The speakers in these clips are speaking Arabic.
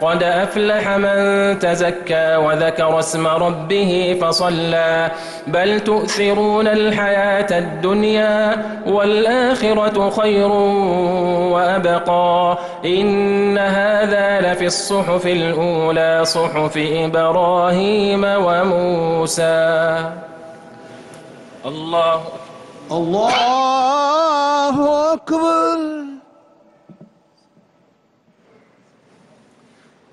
قد أفلح من تزكى وذكر اسم ربه فصلى. بل تؤثرون الحياة الدنيا والآخرة خير وأبقى. إن هذا لفي الصحف الأولى صحف إبراهيم وموسى. الله الله أكبر.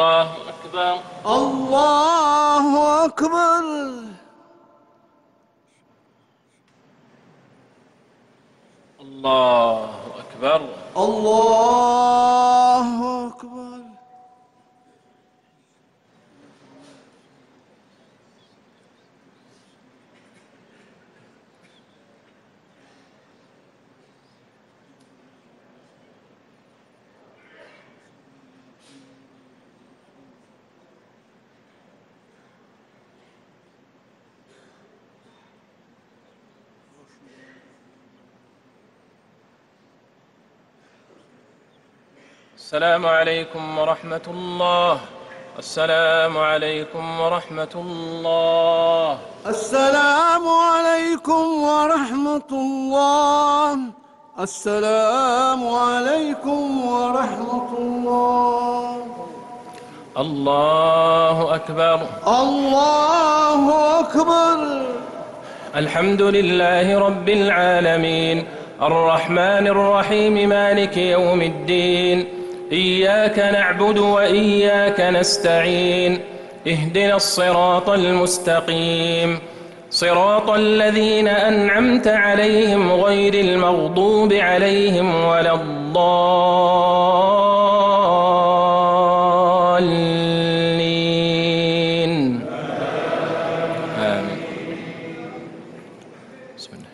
الله أكبر. الله أكبر. السلام عليكم ورحمة الله. السلام عليكم ورحمة الله. السلام عليكم ورحمة الله. السلام عليكم ورحمة الله. الله أكبر. الله أكبر. الحمد لله رب العالمين. الرحمن الرحيم مالك يوم الدين. إياك نعبد وإياك نستعين. اهدنا الصراط المستقيم. صراط الذين أنعمت عليهم غير المغضوب عليهم ولا الضالين. آمين. بسم الله.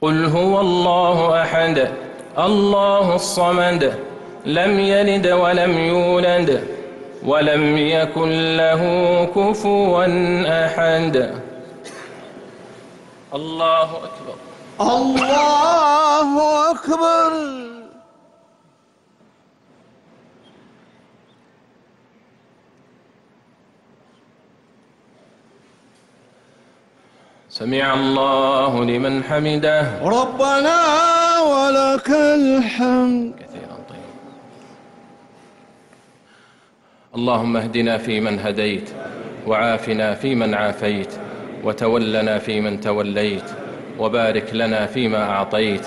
قل هو الله أحد. الله الصمد. لم يلد ولم يولد ولم يكن له كفوا أحد. الله أكبر. الله أكبر. سمع الله لمن حمده. ربنا ولك الحمد. اللهم اهدنا فيمن هديت وعافنا فيمن عافيت وتولنا فيمن توليت وبارك لنا فيما أعطيت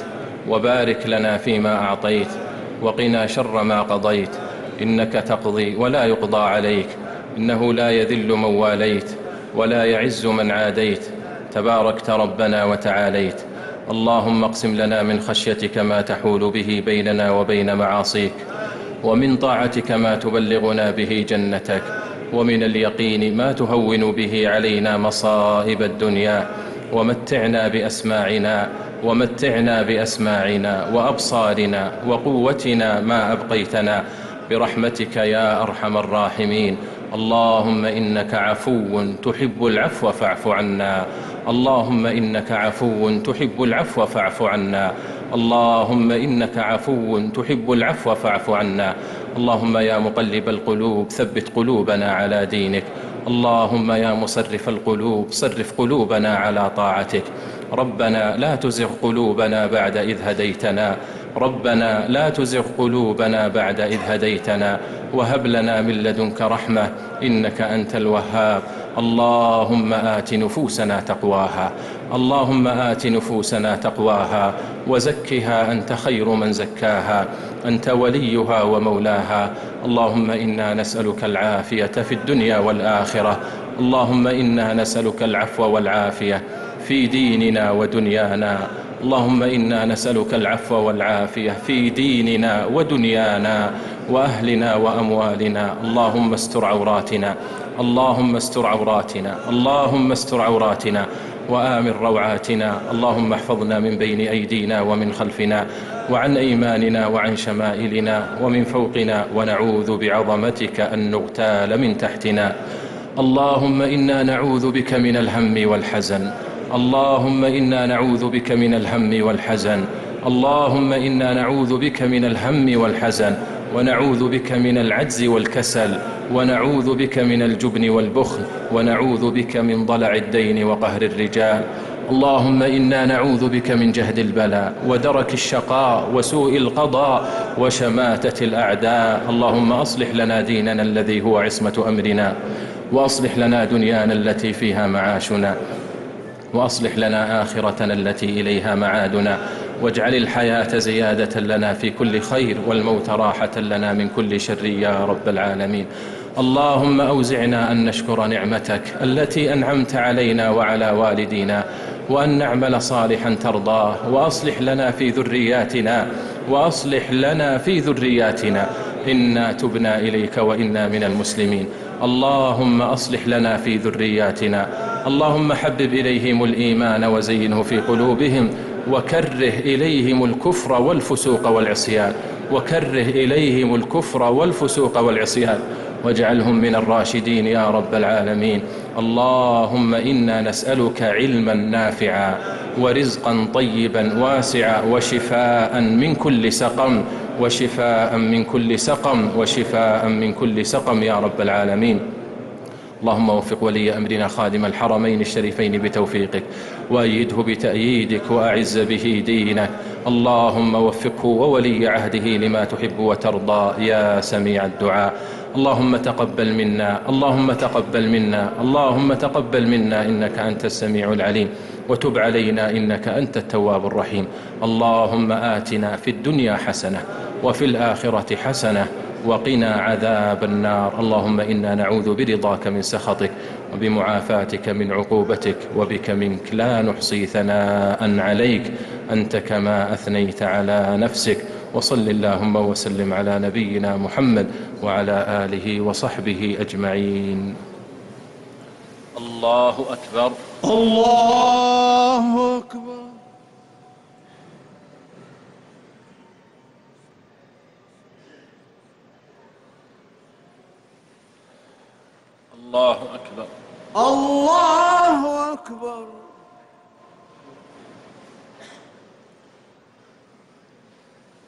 وبارك لنا فيما أعطيت وقنا شر ما قضيت إنك تقضي ولا يقضى عليك إنه لا يذل من واليت ولا يعز من عاديت تباركت ربنا وتعاليت اللهم اقسم لنا من خشيتك ما تحول به بيننا وبين معاصيك ومن طاعتك ما تبلغنا به جنتك ومن اليقين ما تهون به علينا مصائب الدنيا. ومتعنا بأسماعنا ومتعنا بأسماعنا وأبصارنا وقوتنا ما أبقيتنا. برحمتك يا أرحم الراحمين. اللهم إنك عفو تحب العفو فاعف عنا. اللهم إنك عفو تحب العفو فاعف عنا. اللهم إنك عفو تحب العفو فاعف عنا. اللهم يا مقلب القلوب ثبت قلوبنا على دينك. اللهم يا مصرف القلوب صرف قلوبنا على طاعتك. ربنا لا تزغ قلوبنا بعد إذ هديتنا. ربنا لا تزغ قلوبنا بعد إذ هديتنا. وهب لنا من لدنك رحمة إنك أنت الوهاب. اللهم آت نفوسنا تقواها. اللهم آت نفوسنا تقواها. وزكها أنت خير من زكاها. أنت وليها ومولاها. اللهم إنا نسألك العافية في الدنيا والآخرة. اللهم إنا نسألك العفو والعافية في ديننا ودنيانا. اللهم إنا نسألك العفو والعافية في ديننا ودنيانا وأهلنا وأموالنا. اللهم استر عوراتنا. اللهم استر عوراتنا اللهم استر عوراتنا وآمن روعاتنا اللهم احفظنا من بين أيدينا ومن خلفنا وعن أيماننا وعن شمائلنا ومن فوقنا ونعوذ بعظمتك أن نغتال من تحتنا. اللهم إنا نعوذ بك من الهم والحزن. اللهم إنا نعوذ بك من الهم والحزن. اللهم إنا نعوذ بك من الهم والحزن. ونعوذ بك من العجز والكسل. ونعوذ بك من الجبن والبخل ونعوذ بك من ضلع الدين وقهر الرجال. اللهم إنا نعوذ بك من جهد البلاء ودرك الشقاء وسوء القضاء وشماتة الأعداء. اللهم أصلح لنا ديننا الذي هو عصمة أمرنا وأصلح لنا دنيانا التي فيها معاشنا وأصلح لنا آخرتنا التي إليها معادنا. واجعل الحياة زيادة لنا في كل خير والموت راحة لنا من كل شر يا رب العالمين. اللهم أوزعنا أن نشكر نعمتك التي أنعمت علينا وعلى والدينا وأن نعمل صالحا ترضاه وأصلح لنا في ذرياتنا وأصلح لنا في ذرياتنا. إنا تبنا إليك وإنا من المسلمين. اللهم أصلح لنا في ذرياتنا. اللهم حبب إليهم الإيمان وزينه في قلوبهم وكره إليهم الكفر والفسوق والعصيان. وكره إليهم الكفر والفسوق والعصيان. واجعلهم من الراشدين يا رب العالمين. اللهم إنا نسألك علما نافعا ورزقا طيبا واسعا وشفاء من كل سقم وشفاء من كل سقم وشفاء من كل سقم يا رب العالمين. اللهم وفق ولي أمرنا خادم الحرمين الشريفين بتوفيقك وأيده بتأييدك وأعز به دينك. اللهم وفقه وولي عهده لما تحب وترضى يا سميع الدعاء. اللهم تقبل منا اللهم تقبل منا اللهم تقبل منا إنك أنت السميع العليم وتب علينا إنك أنت التواب الرحيم. اللهم آتنا في الدنيا حسنة وفي الآخرة حسنة وقنا عذاب النار. اللهم إنا نعوذ برضاك من سخطك وبمعافاتك من عقوبتك وبك منك. لا نحصي ثناء عليك أنت كما أثنيت على نفسك. وصل اللهم وسلم على نبينا محمد وعلى آله وصحبه أجمعين. الله أكبر. الله أكبر. الله أكبر. الله أكبر.